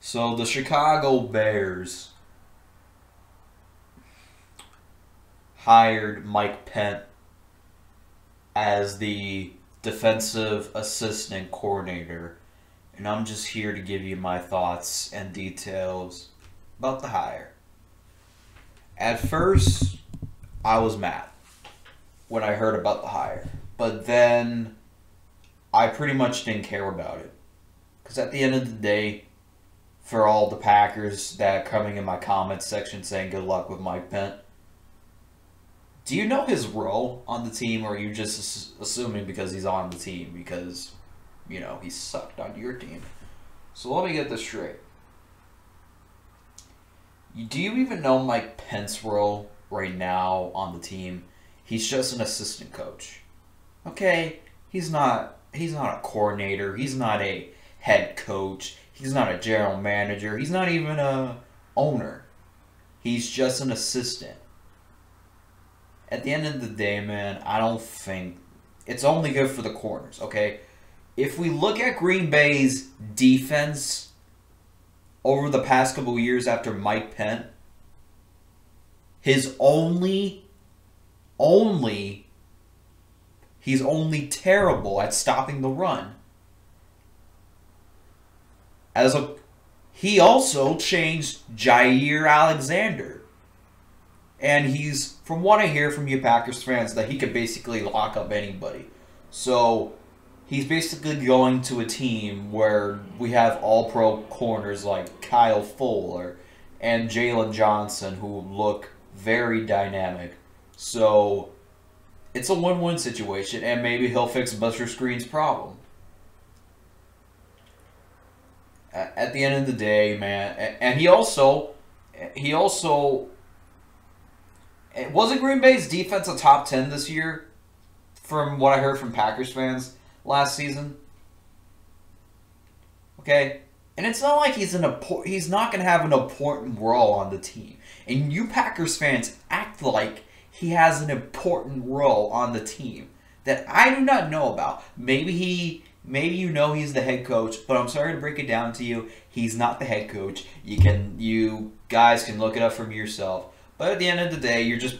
So the Chicago Bears hired Mike Pettine as the defensive assistant coordinator, and I'm just here to give you my thoughts and details about the hire. At first, I was mad when I heard about the hire, but then I pretty much didn't care about it. Because at the end of the day, for all the Packers that are coming in my comments section saying good luck with Mike Pettine, do you know his role on the team, or are you just assuming because he's on the team because, you know, he sucked on your team? So let me get this straight. Do you even know Mike Pettine's role right now on the team? He's just an assistant coach. Okay, he's not he's not a coordinator, he's not a head coach, he's not a general manager, he's not even a owner. He's just an assistant. At the end of the day, man, I don't think it's only good for the corners, okay? If we look at Green Bay's defense over the past couple years after Mike Pettine, his only only he's only terrible at stopping the run. As a he also changed Jaire Alexander. And he's from what I hear from you Packers fans that he could basically lock up anybody. So he's basically going to a team where we have all pro corners like Kyle Fuller and Jaylon Johnson who look very dynamic. So it's a win-win situation, and maybe he'll fix Buster Skrine's problem. At the end of the day, man, and he also, he also, wasn't Green Bay's defense a top ten this year, from what I heard from Packers fans last season. Okay, and it's not like he's an he's not going to have an important role on the team. And you Packers fans act like he has an important role on the team that I do not know about. Maybe he maybe you know he's the head coach, but I'm sorry to break it down to you. He's not the head coach. You can you guys can look it up from yourself. But at the end of the day, you're just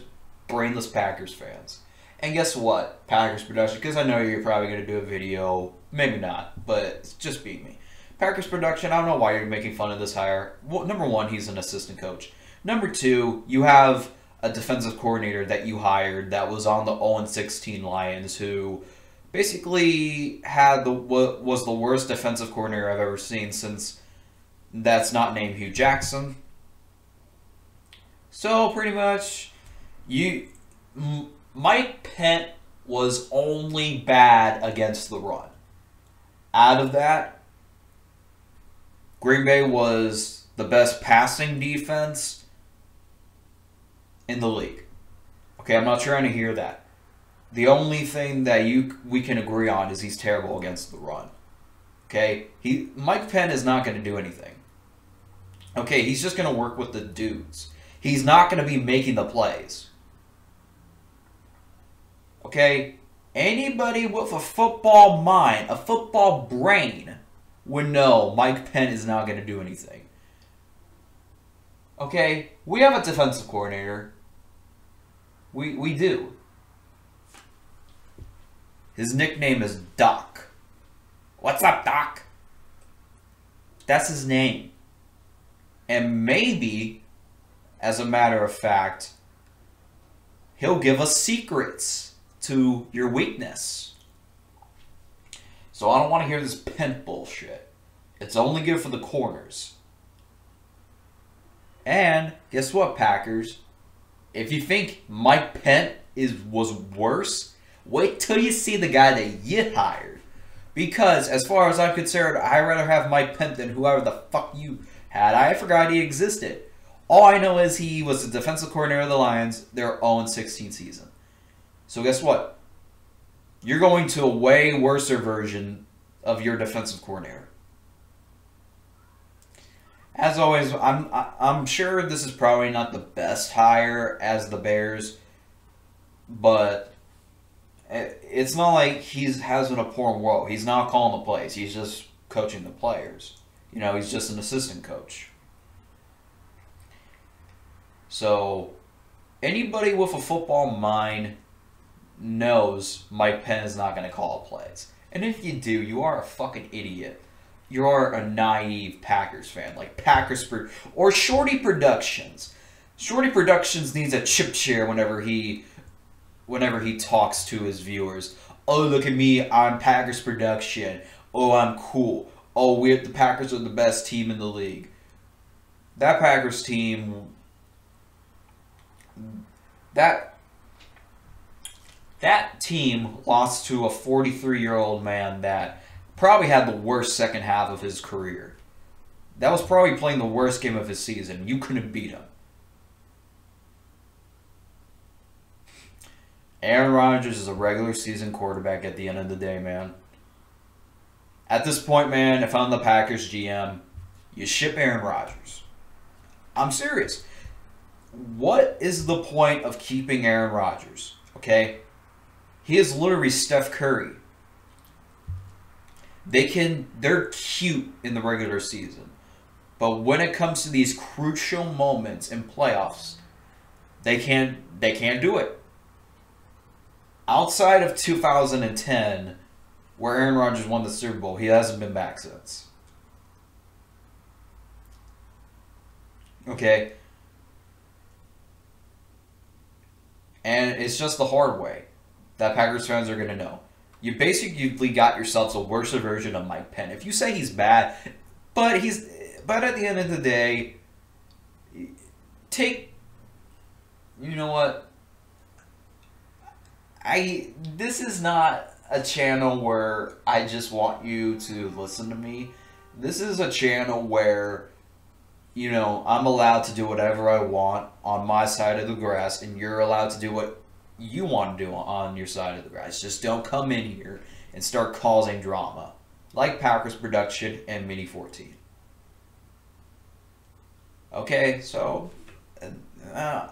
brainless Packers fans. And guess what, Packers production? Because I know you're probably going to do a video, maybe not, but just beat me. Packers production. I don't know why you're making fun of this hire. Well, number one, he's an assistant coach. Number two, you have a defensive coordinator that you hired that was on the 0 16 Lions who basically had the was the worst defensive coordinator I've ever seen since that's not named Hue Jackson. So pretty much you Mike Pettine was only bad against the run. Out of that, Green Bay was the best passing defense in the league. Okay, I'm not trying to hear that. The only thing that you we can agree on is he's terrible against the run. Okay, he Mike Pettine is not going to do anything. Okay, he's just going to work with the dudes. He's not going to be making the plays. Okay, anybody with a football mind, a football brain, would know Mike Pettine is not going to do anything. Okay, we have a defensive coordinator we we do. His nickname is Doc. What's up, Doc? That's his name. And maybe, as a matter of fact, he'll give us secrets to your weakness. So I don't want to hear this Pettine bullshit. It's only good for the corners. And guess what, Packers? if you think Mike Pettine is was worse, wait till you see the guy that you hired. Because as far as I'm concerned, I'd rather have Mike Pettine than whoever the fuck you had. I forgot he existed. All I know is he was the defensive coordinator of the Lions, their 0-16 season. So guess what? You're going to a way worse version of your defensive coordinator as always, I'm I'm sure this is probably not the best hire as the Bears, but it's not like he's having a poor role. He's not calling the plays. He's just coaching the players. You know, he's just an assistant coach. So, anybody with a football mind knows Mike Pettine is not going to call plays. And if you do, you are a fucking idiot. You're a naive Packers fan, like Packers or Shorty Productions. Shorty Productions needs a chip chair whenever he whenever he talks to his viewers. Oh, look at me, I'm Packers production. Oh, I'm cool. Oh, we the Packers are the best team in the league. That Packers team that that team lost to a 43-year-old man that probably had the worst second half of his career. That was probably playing the worst game of his season. You couldn't beat him. Aaron Rodgers is a regular season quarterback at the end of the day, man. At this point, man, if I'm the Packers GM, you ship Aaron Rodgers. I'm serious. What is the point of keeping Aaron Rodgers? Okay? He is literally Steph Curry. They can they're cute in the regular season. But when it comes to these crucial moments in playoffs, they can't they can't do it outside of 2010, where Aaron Rodgers won the Super Bowl, he hasn't been back since. Okay? And it's just the hard way that Packers fans are going to know. You basically got yourselves a worse version of Mike Pettine. If you say he's bad, but he's but at the end of the day, take you know what? I this is not a channel where I just want you to listen to me. This is a channel where you know, I'm allowed to do whatever I want on my side of the grass and you're allowed to do what you want to do on your side of the grass. Just don't come in here and start causing drama. Like Packers production and Mini 14. Okay, so uh,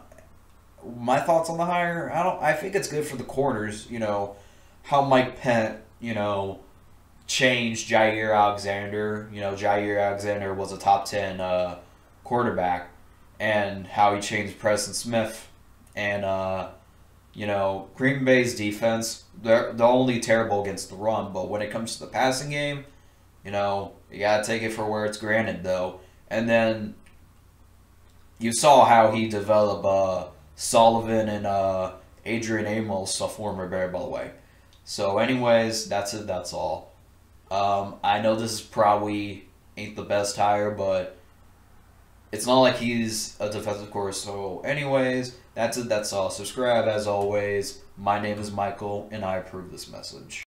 my thoughts on the hire, I don't. I think it's good for the corners. You know, how Mike Pettine, you know, changed Jaire Alexander. You know, Jaire Alexander was a top ten uh, quarterback, and how he changed Preston Smith, and uh, you know, Green Bay's defense. They're they're only terrible against the run, but when it comes to the passing game, you know, you gotta take it for where it's granted, though. And then you saw how he developed. Uh, Sullivan and uh, Adrian Amos, a former Bear, by the way. So, anyways, that's it. That's all. Um, I know this is probably ain't the best hire, but it's not like he's a defensive course. So, anyways, that's it. That's all. Subscribe as always. My name is Michael, and I approve this message.